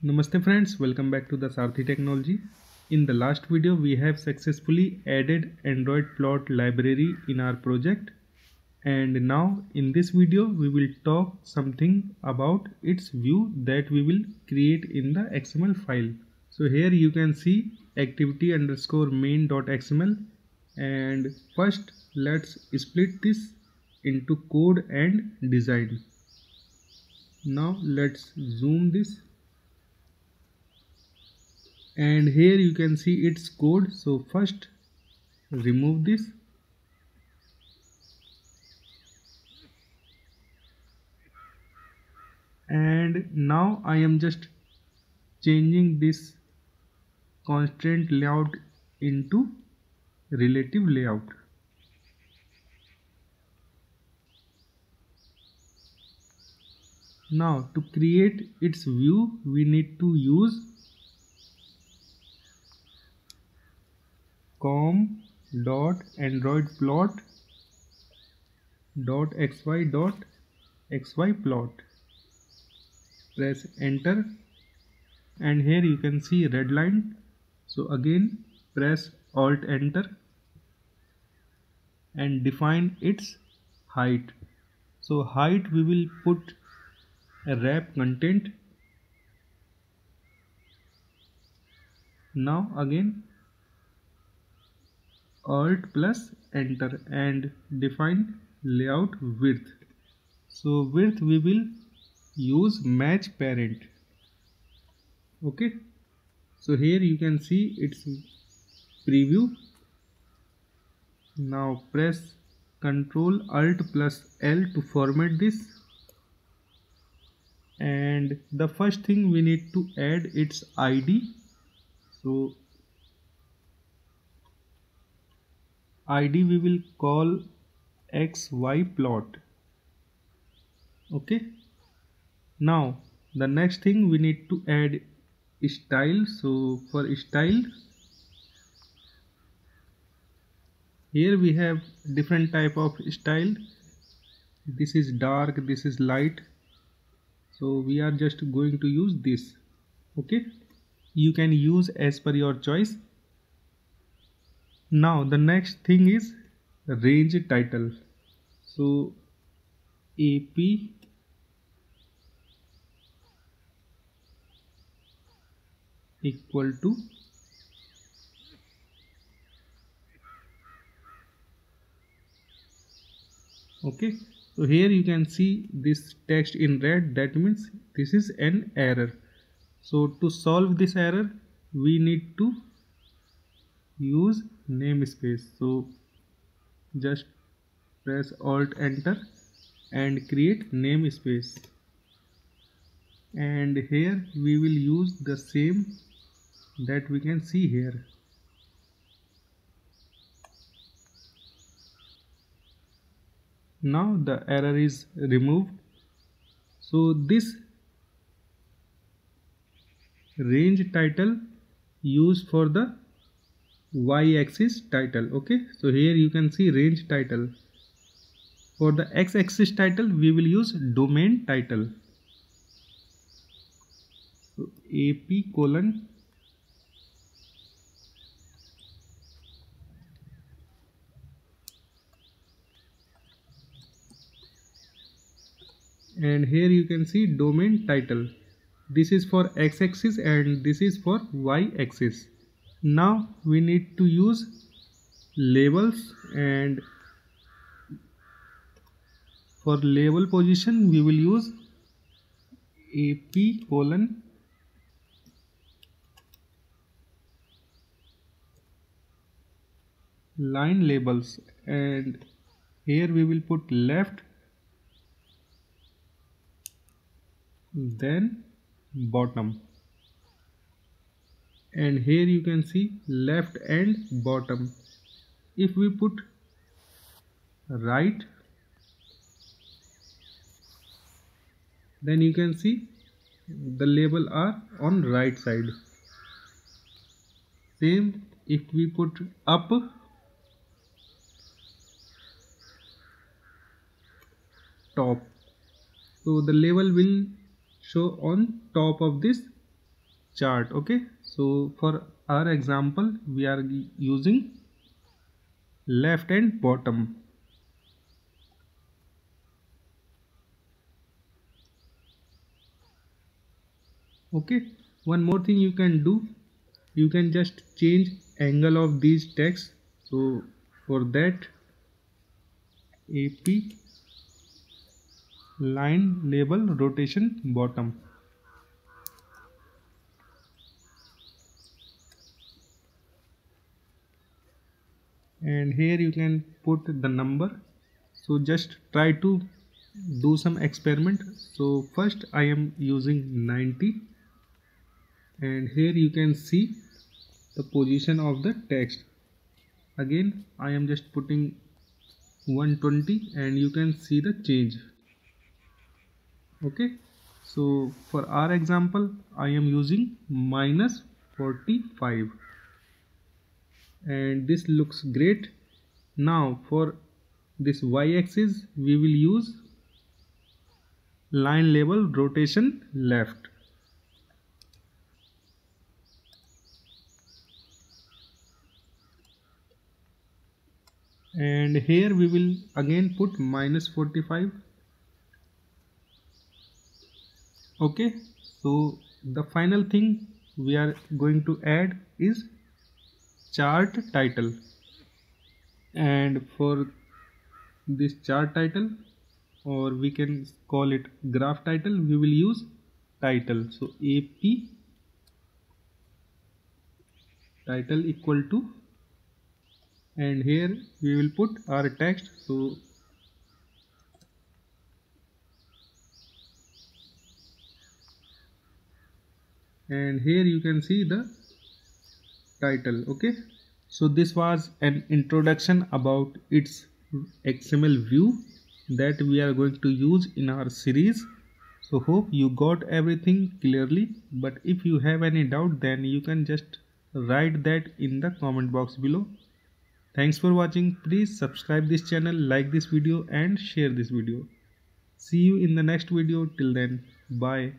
Namaste friends, welcome back to the Sarthi Technology. In the last video, we have successfully added Android plot library in our project. And now in this video, we will talk something about its view that we will create in the XML file. So here you can see activity underscore main.xml and first let's split this into code and design. Now let's zoom this and here you can see its code. So first remove this. And now I am just changing this constraint layout into relative layout. Now to create its view we need to use com dot android plot dot xy dot xy plot. Press enter and here you can see red line. So again press alt enter and define its height. So height we will put a wrap content. Now again alt plus enter and define layout width. So width we will use match parent. Okay? So here you can see its preview. Now press Control alt plus L to format this. And the first thing we need to add its ID so id we will call xy plot. Okay? Now the next thing we need to add style. So for style here we have different type of style. This is dark this is light. So we are just going to use this. Okay? You can use as per your choice now the next thing is range title. So ap equal to okay so here you can see this text in red. That means this is an error. So to solve this error we need to use namespace. So just press alt enter and create namespace. And here we will use the same that we can see here. Now the error is removed. So this range title used for the y-axis title okay? So here you can see range title. For the x-axis title we will use domain title. So ap colon and here you can see domain title. This is for x-axis and this is for y-axis now we need to use labels and for label position we will use ap colon line labels. And here we will put left then bottom and here you can see left and bottom. If we put right then you can see the label are on right side. Same if we put up top. So the label will show on top of this chart okay so for our example we are using left and bottom. Okay one more thing you can do. You can just change angle of these text. So for that ap line label rotation bottom and here you can put the number. So just try to do some experiment. So first I am using 90 and here you can see the position of the text. Again I am just putting 120 and you can see the change. Okay? So for our example I am using minus 45 and this looks great. Now for this y-axis we will use line label rotation left. And here we will again put minus 45 okay so the final thing we are going to add is chart title. And for this chart title or we can call it graph title we will use title. So ap title equal to and here we will put our text. So and here you can see the title okay? So this was an introduction about its xml view that we are going to use in our series. So hope you got everything clearly. But if you have any doubt then you can just write that in the comment box below. Thanks for watching. Please subscribe this channel like this video and share this video. See you in the next video. Till then bye